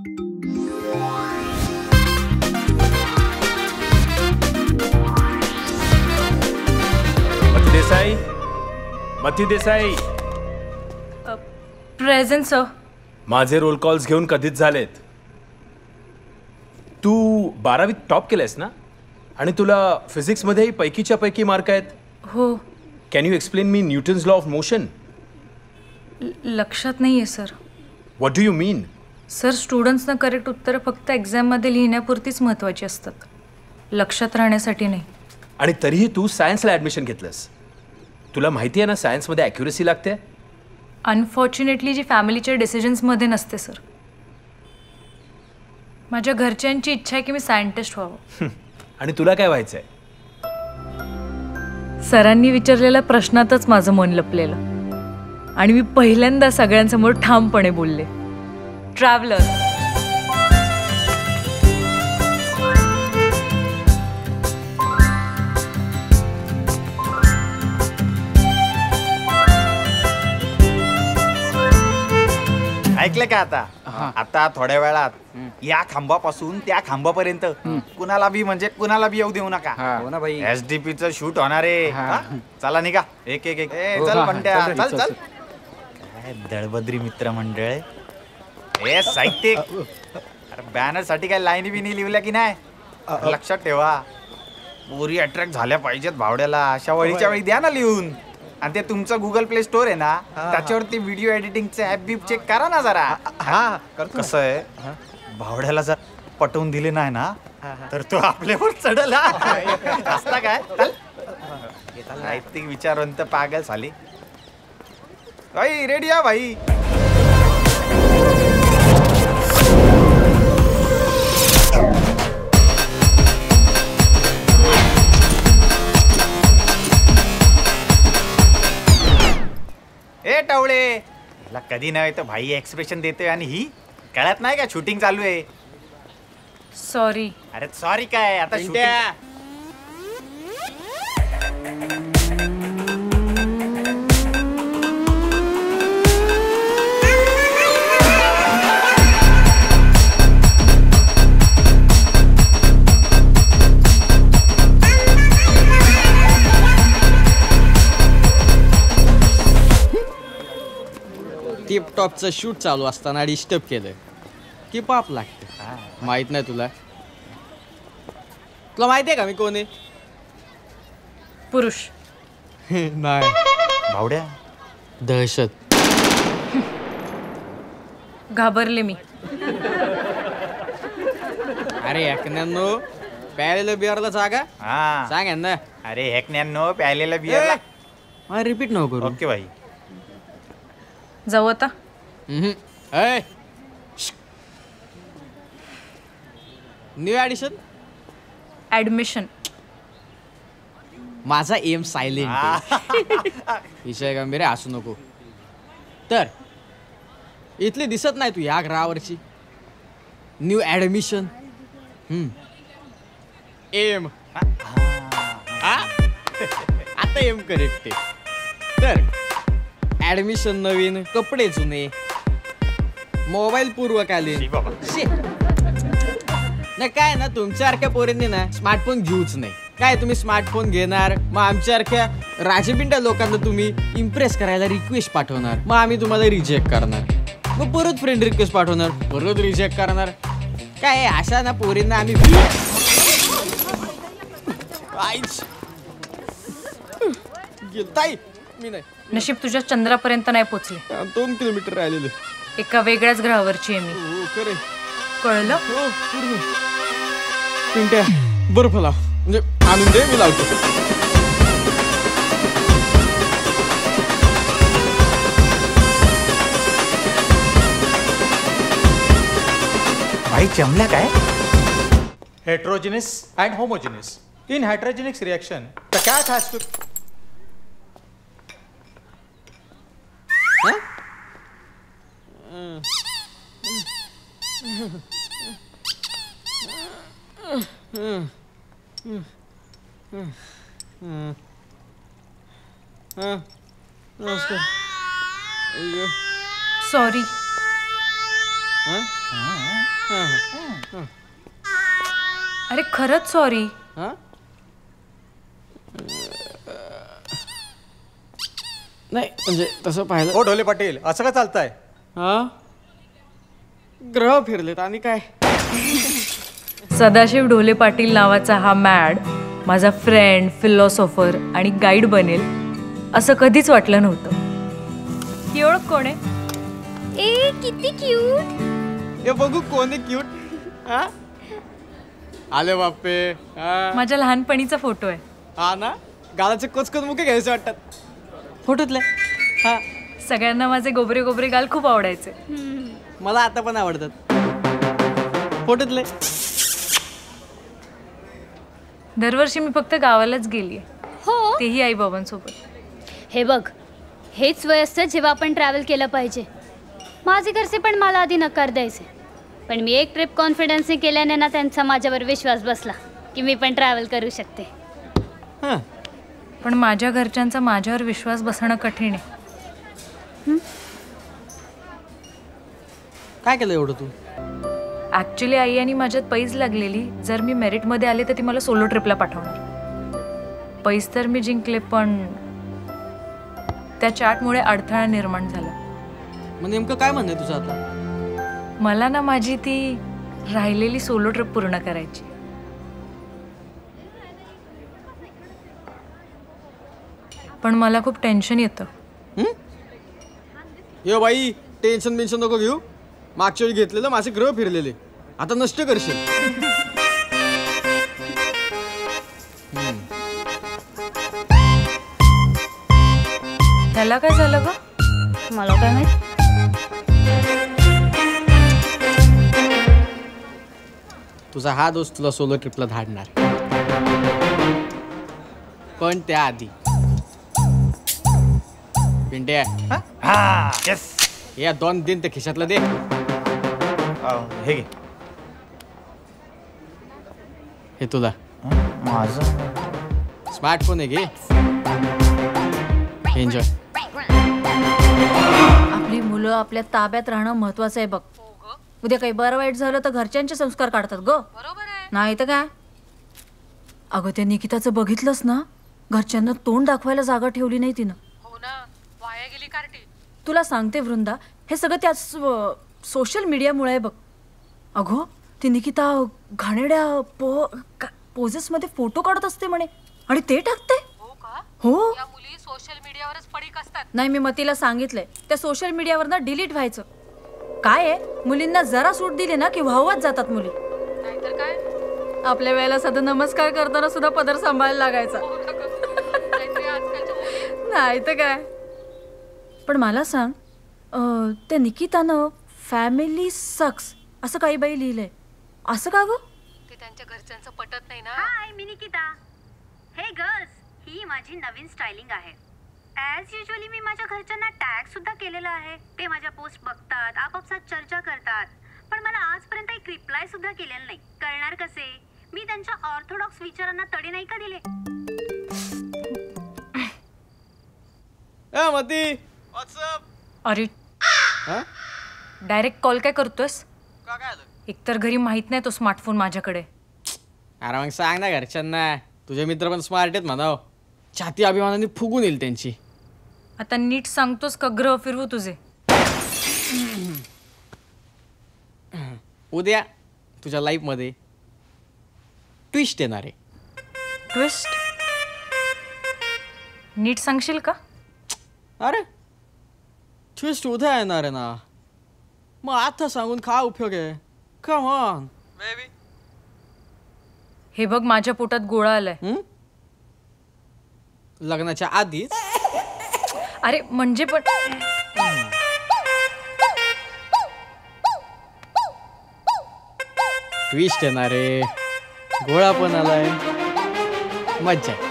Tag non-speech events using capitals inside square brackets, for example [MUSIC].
मती देसाई मती Desai. Present sir माझे रोल कॉल्स घेऊन कधीच झालेत. तू बारावीत टॉप केलंयस ना? आणि तुला फिजिक्समध्येही पैकीच्या पैकी मार्क आहेत. हो. Can you explain me Newton's law of motion लक्षात नाही आहे sir what do you mean sir स्टुडंट्सना correct उत्तरं फक्त एक्झाममध्ये लिहिण्यापुरतीच महत्त्वाची असतात. लक्षात राहण्यासाठी नाही. आणि तरीही तू सायन्सला ॲडमिशन घेतलंस. तुला माहिती आहे ना सायन्समध्ये ॲक्युरेसी लागते? अनफॉर्च्युनेटली जी फॅमिलीच्या डिसिजन्समध्ये नसते सर. माझ्या घरच्यांची इच्छा आहे की मी सायंटिस्ट व्हावं. आणि तुला काय व्हायचं आहे सरांनी विचारलेल्या प्रश्नातच माझं मन लपलेलं. आणि मी पहिल्यांदा सगळ्यांसमोर ठामपणे बोलले. ट्रॅव्हलर ऐकलं का आता? आता थोड्या वेळात या खांबापासून त्या खांबापर्यंत. कुणाला बी म्हणजे कुणाला बी येऊ देऊ नका. हो. ना भाई एस डी पी च शूट होणार. आहे हा? चला निघा. एक एक एक. ए, हो, चल हा, रे, चल चल, चल. काय दळबद्री मित्र मंडळ ए साहित्यिक. अरे बॅनरसाठी काय लाईनी बिनी लिहिल्या की नाही? लक्षात ठेवा. पोरी अट्रॅक्ट झाल्या पाहिजेत भावड्याला. अशा वळीच्या वेळी द्या ना लिहून. आणि ते तुमचं गुगल प्ले स्टोर आहे ना त्याच्यावरती व्हिडिओ एडिटिंगचे ऍप बीप चेक करा ना जरा. हा कसं आहे? भावड्याला जर पटवून दिले नाही ना तर तो आपल्यावर चढला. असता काय. साहित्यिक विचारवंत पागल झाली. भाई रेडी या भाई. ए टवळे हिला कधी नव्हे तर भाई एक्सप्रेशन देतोय आणि ही कळत नाही का शूटिंग चालू आहे? सॉरी अरे सॉरी काय आता shooting- टिप टॉपचं शूट चालू असताना डिस्टर्ब केलं की पाप लागते. माहीत नाही तुला. तुला माहिती आहे का मी कोण आहे? पुरुष. [LAUGHS] नाही. भावड्या. दहशत. घाबरले मी. अरे एकन्यानो प्यायलेलं बिअरला जागा? हा. सांग यांना. अरे हेकण्यांनो प्यायलेला बिअरला मला रिपीट नको करू. ओके भाई जाऊ आता. न्यू ॲडिशन ॲडमिशन माझा एम सायलेंट [LAUGHS] विषय गंभीर आहे, असू नको. तर इथली दिसत नाही तू या ग्रहावरची. न्यू ऍडमिशन एम आता एम करेक्ट आहे. तर ऍडमिशन नवीन कपडे जुने मोबाईल पूर्वकालीन. शे. नाही काय ना तुमच्यासारख्या पोरींनी ना स्मार्टफोन घेऊच नाही. काय तुम्ही स्मार्टफोन घेणार? मग आमच्यासारख्या राजपिंड्या लोकांना तुम्ही इम्प्रेस करायला रिक्वेस्ट पाठवणार. मग आम्ही तुम्हाला रिजेक्ट करणार. मग परत फ्रेंड रिक्वेस्ट पाठवणार. परत रिजेक्ट करणार. काय आहे, अशा ना पोरींना आम्ही आईच. गेल- ताई मी नाही. नशीब तुझ्या चंद्रापर्यंत नाही पोचले. दोन किलोमीटर राहिलेले. एका वेगळ्याच ग्रहावरची आहे मी. हो, हो, कळलं? हो, बरं फला. म्हणजे आणून दे मी लावतो. बाई काय? Heterogeneous and homogeneous in hydrogenics reaction the cat has अय्यो. सॉरी. हा? हा, अरे खरंच सॉरी. हा? नाही म्हणजे तसं पाहिलं हो ढोले पाटील असं का चालतंय? हा? ग्रह फिरलेत आणि काय? सदाशिव ढोले पाटील नावाचा हा मॅड माझा फ्रेंड फिलॉसॉफर आणि गाईड बनेल. असं कधीच वाटलं नव्हतं. ही ओळख कोण आहे? ए किती क्यूट हे बघू कोण आहे क्यूट हा? आले बाप्पे. हा. माझ्या लहानपणीचा फोटो आहे. हा ना? गालाचे कोचकोच मुके घ्यायचे वाटतात. फोटोतले. हा. सगळ्यांना माझे गोबरे गोबरे गाल खूप आवडायचे. मला आता पण आवडतात. फोटोतले. दरवर्षी मी फक्त गावालाच गेली हो? तेही आई बाबांसोबत. हे बघ हेच वय असतं जेव्हा आपण ट्रॅव्हल केलं पाहिजे. माझे घरचे पण मला आधी नकार द्यायचे. पण मी एक ट्रिप कॉन्फिडन्सने केल्याने ना त्यांचा माझ्यावर विश्वास बसला की मी पण ट्रॅव्हल करू शकते. हा. पण माझ्या घरच्यांचा माझ्यावर विश्वास बसणं कठीण आहे. काय केलं एवढं तू? ॲक्च्युली आई आणि माझ्यात पैज लागलेली. जर मी मेरिटमध्ये आले तर ती मला सोलो ट्रिपला पाठवणार. पैज तर मी जिंकले पण त्या चार्टमुळे अडथळा निर्माण झाला. मग नेमकं काय म्हणणं तुझं आता? मला ना माझी ती राहिलेली सोलो ट्रिप पूर्ण करायची. पण मला खूप टेन्शन येतं. ये बाई टेन्शन बिन्शन नको घेऊ. मागच्या वेळी घेतलेलं माझे ग्रह फिरलेले. आता नष्ट करशील. त्याला काय झालं ग? मला काय माहीत? तुझा हा दोस्त तुला सोलो ट्रिपला धाडणार. पण त्याआधी. हा? येस या दोन दिन ते खिशातलं दे. हे घे. हे तुला. माझं? स्मार्टफोन आहे घे. एन्जॉय आपल्या ताब्यात राहणं महत्वाचं आहे बघ. उद्या काही बरं वाईट झालं तर घरच्यांचे संस्कार काढतात ग. नाही तर काय? अगं त्या निकिताचं बघितलंस ना? घरच्यांना तोंड दाखवायला जागा ठेवली नाही तिनं. तुला सांगते वृंदा हे सगळं त्या सोशल मीडियामुळे आहे बघ. अगो ती निकिता घाणेड्या पो पोजेस मध्ये फोटो काढत असते म्हणे. आणि ते टाकते? हो? नाही मी मतीला सांगितलंय. त्या सोशल मीडियावर ना डिलीट व्हायचं. काय आहे? मुलींना जरा सूट दिली ना की वाहवात जातात मुली. आपल्या वेळेला साधं नमस्कार करताना सुद्धा पदर सांभाळायला लागायचा. नाही तर काय? पण मला सांग अं, त्या निकितानं फॅमिली सक्स असं काही बाई लिहिलंय. असं का ग? हाय मी निकिता. हे गर्ल्स ही माझी नवीन स्टायलिंग आहे. ॲज युजली मी माझ्या घरच्यांना टॅग सुद्धा केलेला आहे. ते माझ्या पोस्ट बघतात आपापसात चर्चा करतात. पण मला आजपर्यंत एक रिप्लाय सुद्धा केलेला नाही. करणार कसे? मी त्यांच्या ऑर्थोडॉक्स विचारांना तडे नाही का दिले? ए मती! व्हॉट्सअप अरे! हा? डायरेक्ट कॉल काय करतोयस? का काय आलं? एकतर घरी माहीत नाही तो स्मार्टफोन माझ्याकडे. अरे मग सांग ना घरच्यांना. तुझे मित्र पण स्मार्ट आहेत म्हणाव छाती अभिमानाने फुगून येईल त्यांची. आता नीट सांगतोस का ग्रह फिरवू तुझे? उद्या तुझ्या लाईफमध्ये ट्विस्ट येणार आहे. ट्विस्ट नीट सांगशील का? अरे ट्विस्ट उद्या येणार आहे ना. मग आता सांगून काय उपयोग आहे? कम ऑन बेबी हे बघ माझ्या पोटात गोळा आलाय. लग्नाच्या आधीच. अरे म्हणजे पण ट्विस्ट येणार आहे. गोळा पण आलाय. मज्जा.